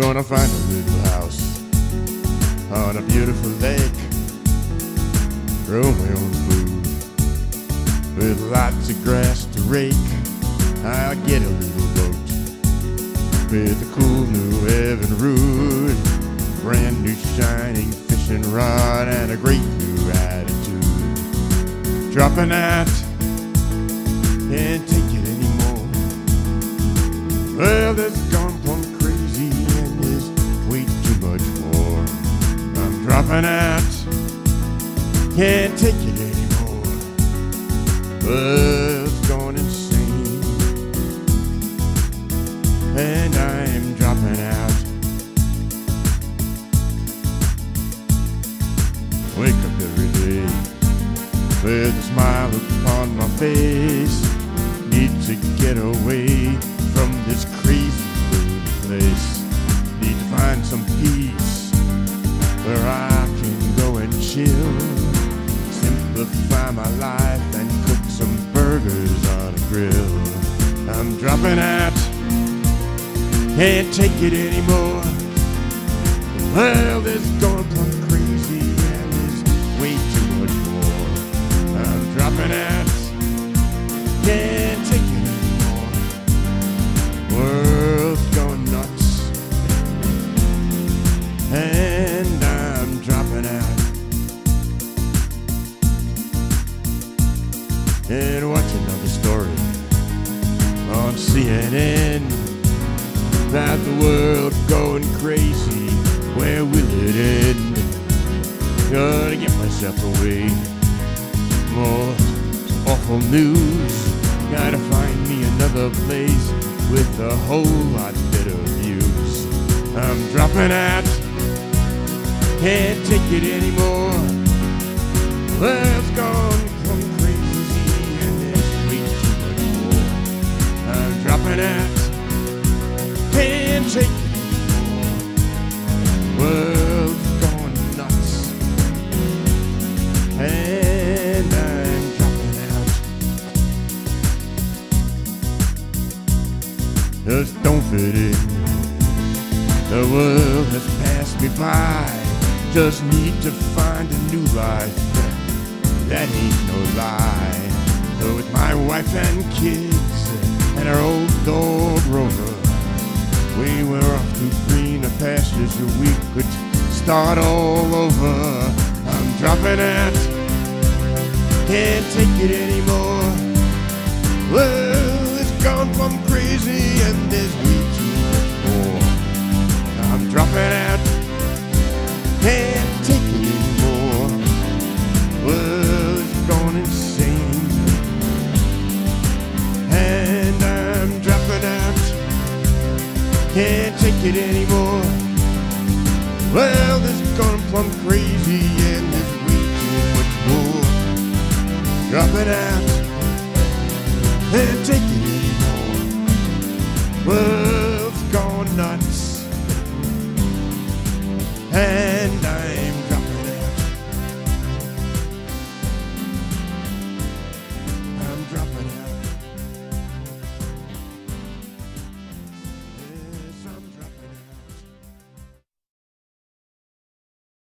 gonna find a little house on a beautiful lake. Grow my own food with lots of grass to rake. I'll get a little boat with a cool new heaven Evinrude, brand new shining fishing rod, and a great new attitude. Dropping out, dropping out, can't take it anymore. It's gone insane, and I'm dropping out. Wake up every day with a smile upon my face. Need to get away Simplify my life and cook some burgers on a grill. I'm dropping out, can't take it anymore. Well, this going plumb crazy and there's way too much more. I'm dropping out, can't about the world going crazy. Where will it end? Gotta get myself away. More awful news. Gotta find me another place with a whole lot better views. I'm dropping out. Can't take it anymore. It's gone crazy and there's way too much. I'm dropping out. Take. World's going nuts. And I'm dropping out. Just don't fit in. The world has passed me by. Just need to find a new life. That ain't no lie. With my wife and kids and our old dog Rover, we were off to greener pastures so we could start all over. I'm dropping out, can't take it anymore. Well, it's gone from crazy can't take it anymore. Well, this gone plumb crazy and there's way too much more. Dropping out, can't take it anymore. World's